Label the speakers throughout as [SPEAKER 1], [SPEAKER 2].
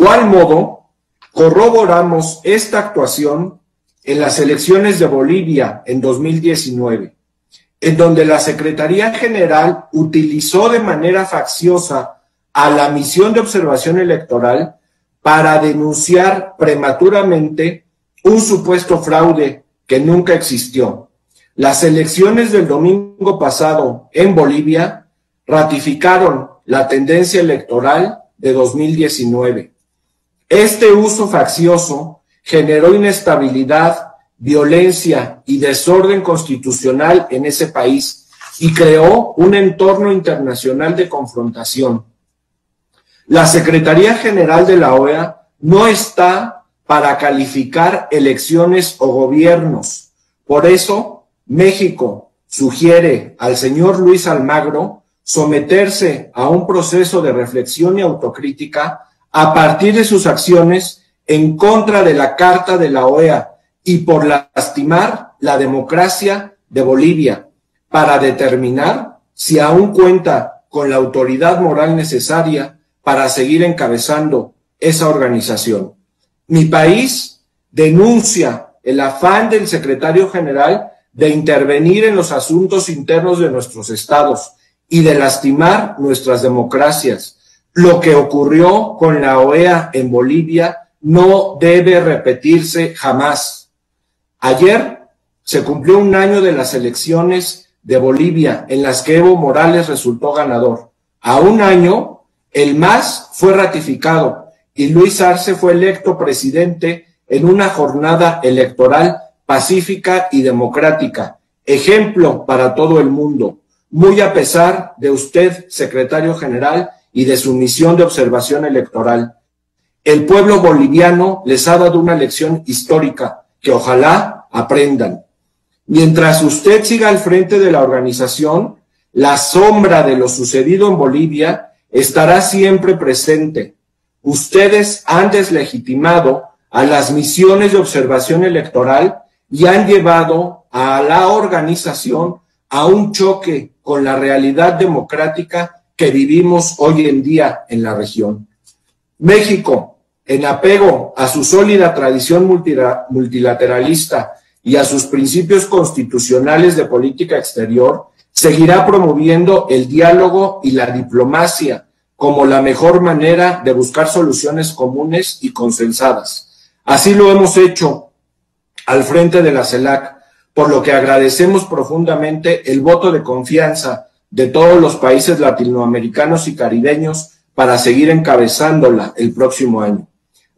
[SPEAKER 1] igual modo, corroboramos esta actuación en las elecciones de Bolivia en 2019, en donde la Secretaría General utilizó de manera facciosa a la misión de observación electoral para denunciar prematuramente un supuesto fraude que nunca existió. Las elecciones del domingo pasado en Bolivia ratificaron la tendencia electoral de 2019. Este uso faccioso generó inestabilidad, violencia y desorden constitucional en ese país y creó un entorno internacional de confrontación. La Secretaría General de la OEA no está para calificar elecciones o gobiernos. Por eso, México sugiere al señor Luis Almagro someterse a un proceso de reflexión y autocrítica a partir de sus acciones en contra de la Carta de la OEA y por lastimar la democracia de Bolivia para determinar si aún cuenta con la autoridad moral necesaria para seguir encabezando esa organización. Mi país denuncia el afán del secretario general de intervenir en los asuntos internos de nuestros estados y de lastimar nuestras democracias. Lo que ocurrió con la OEA en Bolivia no debe repetirse jamás. Ayer se cumplió un año de las elecciones de Bolivia en las que Evo Morales resultó ganador. A un año el MAS fue ratificado y Luis Arce fue electo presidente en una jornada electoral pacífica y democrática, ejemplo para todo el mundo, muy a pesar de usted, secretario general, y de su misión de observación electoral. El pueblo boliviano les ha dado una lección histórica que ojalá aprendan. Mientras usted siga al frente de la organización, la sombra de lo sucedido en Bolivia estará siempre presente. Ustedes han deslegitimado a las misiones de observación electoral y han llevado a la organización a un choque con la realidad democrática que vivimos hoy en día en la región. México, en apego a su sólida tradición multilateralista y a sus principios constitucionales de política exterior, seguirá promoviendo el diálogo y la diplomacia como la mejor manera de buscar soluciones comunes y consensadas. Así lo hemos hecho al frente de la CELAC, por lo que agradecemos profundamente el voto de confianza de todos los países latinoamericanos y caribeños para seguir encabezándola el próximo año.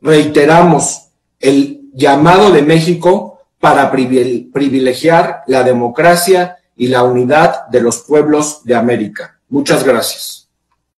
[SPEAKER 1] Reiteramos el llamado de México para privilegiar la democracia y la unidad de los pueblos de América. Muchas gracias.